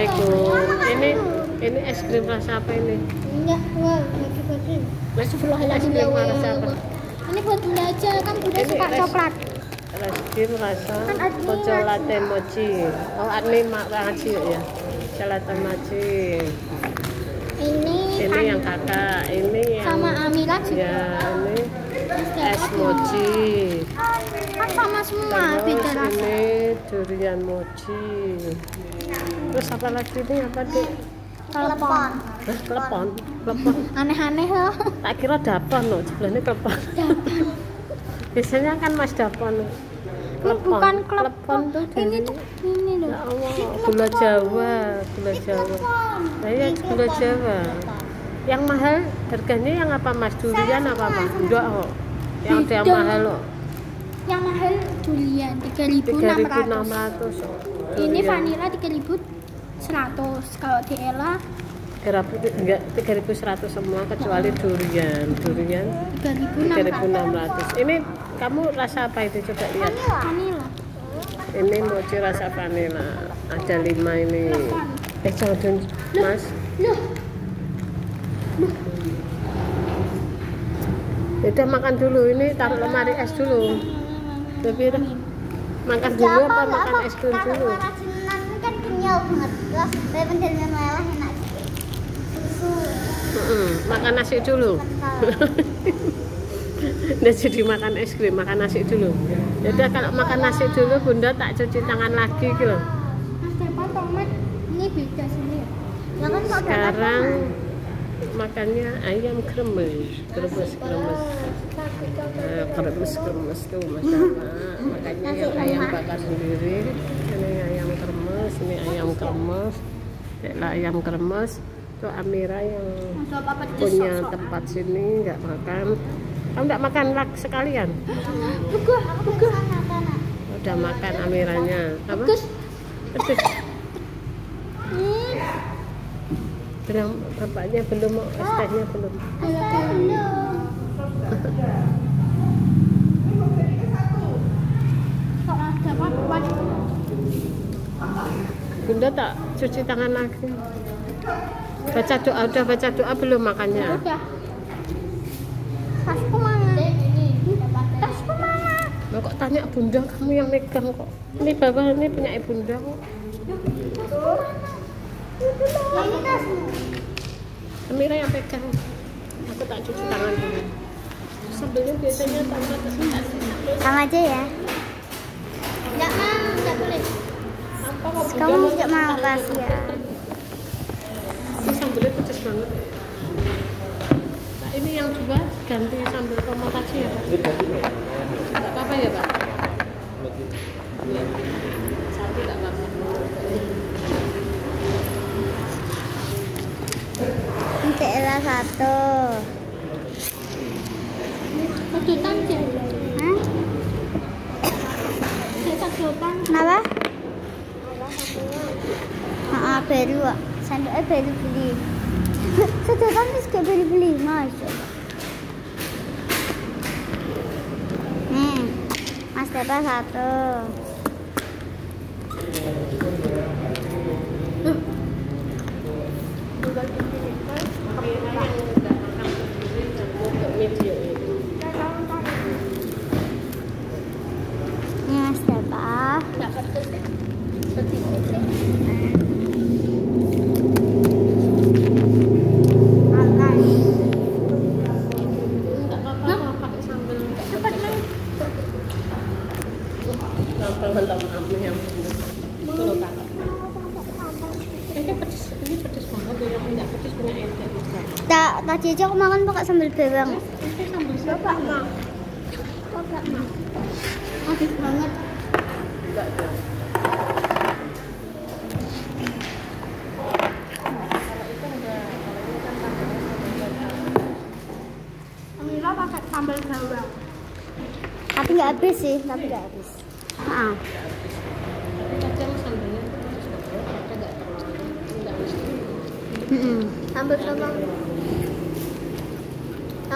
Assalamualaikum. Ini ini es krim rasa apa ini? Enggak, lagi krim. Rasa apa? Ini buat bunda aja, kan Ini suka coklat. Es krim rasa Kan latte mochi. Oh, admin mak raci ya. Latte mochi. Ini, Ini yang kakak, ini yang sama Amira juga. ya ini es mochi. Kan sama semua, beda rasa. ini durian mochi. Terus apa lagi ini apa dek? Telepon. Hah, Klepon, klepon. Aneh-aneh loh. Tak kira dapon loh, sebelahnya klepon. Biasanya kan mas dapon. Ini bukan klepon tuh Ini tuh, ini loh. Ya Allah, gula Jawa, gula Jawa. Nah, ya gula Jawa. Yang mahal harganya yang apa mas? Durian apa mas? Enggak kok. Yang yang mahal loh. Yang mahal durian 3.600. 3.600. oh. Ini Durian. vanilla 3.100. Kalau di Ella Kira enggak 3.100 semua kecuali durian. Durian 3.600. 3.600. Ini kamu rasa apa itu coba lihat. Vanilla. Ini mochi rasa vanila. Ada lima ini. Eh jangan mas. Loh, Udah makan dulu. Ini taruh lemari es dulu. Tapi udah makan dulu apa makan es krim dulu? Kan kenyal banget. Enak. Susu. Makan nasi dulu. Udah jadi makan es krim, makan nasi dulu. Yaudah kalau makan nasi dulu, bunda tak cuci tangan lagi gitu. loh. Mas Depa tomat ini beda sini ya. Kan Sekarang makannya ayam kremes, kremes, kremes. Nah, kremes, kremes tuh, masya Allah. Makanya yang ayam bakar sendiri. Ini ayam kremes, ini ayam kremes. Inilah ayam kremes. Itu Amira yang punya tempat sini nggak makan. Kamu nggak makan lak sekalian? Bukan, bukan. Udah makan Amiranya. Apa? Pedes. Hmm. Bapaknya belum tehnya belum. Bunda tak cuci tangan lagi. Baca doa, udah baca doa belum makannya? Udah. Tasku mana? Tasku mana? Kok tanya bunda kamu yang megang kok? Ini bapak ini punya bunda kok. Yang ini tasmu. Amira yang pegang. Aku tak cuci tangan dulu. Sambelnya biasanya tanpa tersendat. Sama aja ya. Enggak mau, enggak boleh. Apa Kamu cuci mau kasih ya. Ini sambelnya pedes banget. Nah, ini yang dua ganti sambal tomat aja ya Pak? Apa-apa ya Pak? Satu tidak apa-apa. Untuk Ella satu. Kejutan sih. Hah? Kejutan. Ah, baru. Sandoknya baru beli. Beli, masya. Nih, Mas Depa satu. Tinggal dipilihkan Amira yang tidak makan sendiri dan untuk media ini. Ini Mas Depa. Tidak apa-apa pakai sambal. Sambal mentah kamu yang benar. Itu loh kakak. Ini pedes, ini pedes banget tuh yang tidak pedes punya ente. Tak, tadi aja sambal bawang. Sambal? Mak. Banget. Enggak. Amira pakai sambal bawang. Tapi nggak habis sih, tapi nggak habis. Ah. Enggak mesti. Sambal bawang.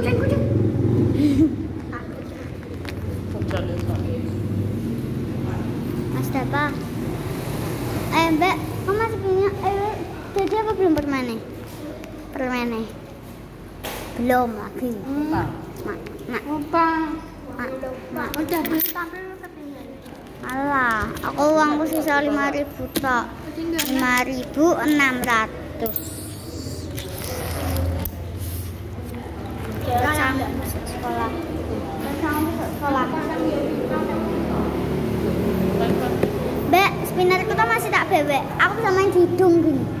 kucing kucing. Mas eh, kamu masih punya eh, Jadi apa belum Belum lagi. Mak, mak Mak, mak Udah Alah, aku uangku sisa 5 ribu tok. 5 ribu 600 Kacang busuk sekolah. Kacang busuk sekolah. Mbak, spinnerku tuh masih tak bebek. Aku bisa main di hidung gini.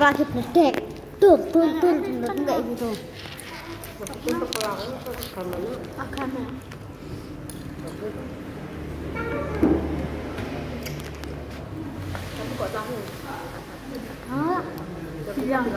Apalagi berdek. Tuh, tuh, tuh, tuh, tuh, gitu. Agama. Kamu kok tahu? Oh, bilang.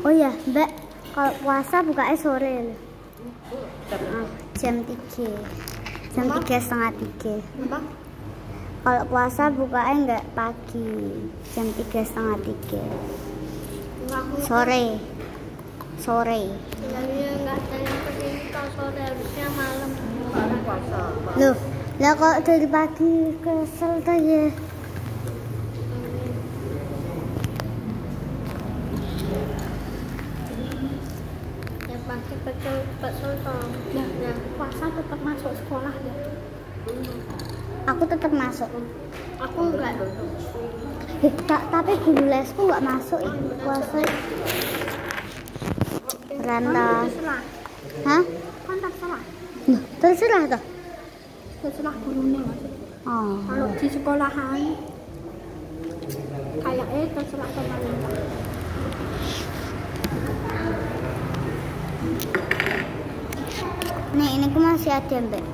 Oh ya, Mbak, kalau puasa bukanya sore loh. Jam jam 3 jam tiga setengah tiga Apa? kalau puasa bukanya enggak pagi jam tiga setengah tiga sore sore Tinggalnya enggak ada yang pergi kalau sore harusnya malam. Hari puasa. Pak. loh lah kalau dari pagi kesel tuh Ya betul toh. Ya, ya puasa tetap masuk sekolah ya. aku tetap masuk Aku enggak. eh, ta- tapi guru lesku nggak masuk ya puasa rantau Terserah. hah Kan terserah. Loh, terserah tuh Terserah gurunya oh Kalau di sekolahan kayaknya terserah pemerintah. Nih ini aku masih ada mbak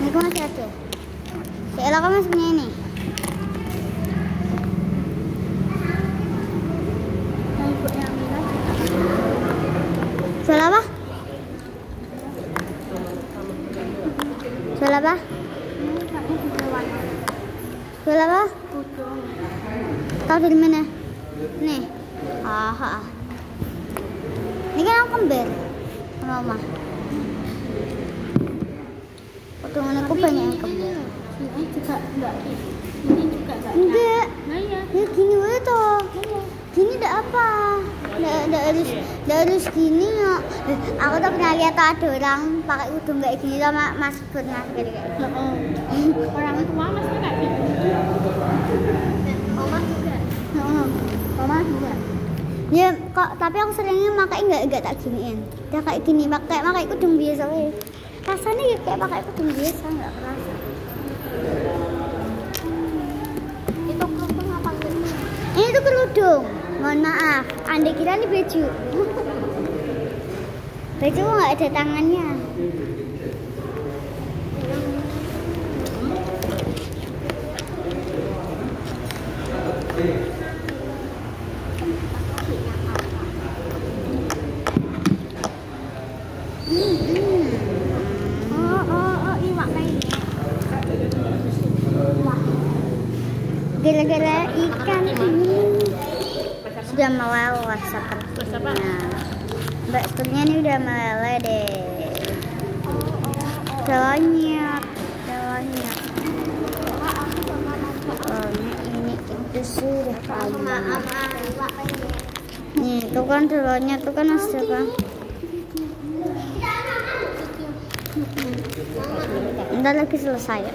ini aku masih ada Sheila kamu masih punya ini. Jual apa? Jual apa? Jual apa? Tahu dari mana? Nih. Ah, ah. Ini kan aku kembar. Sama mama. Potongan aku banyak yang kembar. Ini juga enggak. Ini juga enggak. Enggak. Nah iya. Ya gini toh. Gini enggak apa. Enggak enggak harus enggak harus gini ya. Aku tuh pernah lihat ada orang pakai udung kayak gini sama Mas Bur Mas Bur kayak gitu. Orang tua mesti kayak gitu. Mama juga. Heeh. Mama juga. Ya, kok tapi aku seringnya pakai nggak nggak tak giniin. Dia kayak gini pakai pakai kudung biasa weh. Rasanya ya kayak pakai kudung biasa nggak kerasa. Itu kerudung apa gitu? Ini tuh kerudung. Mohon maaf, anda kira ini baju. baju nggak ada tangannya. Gara-gara ikan ini sudah meleleh sepertinya. Mbak Sturnya ini udah meleleh deh. Udah udah lanyap. Soalnya ini itu sudah. Nih, itu kan telurnya tuh kan masih apa? Bentar lagi selesai ya.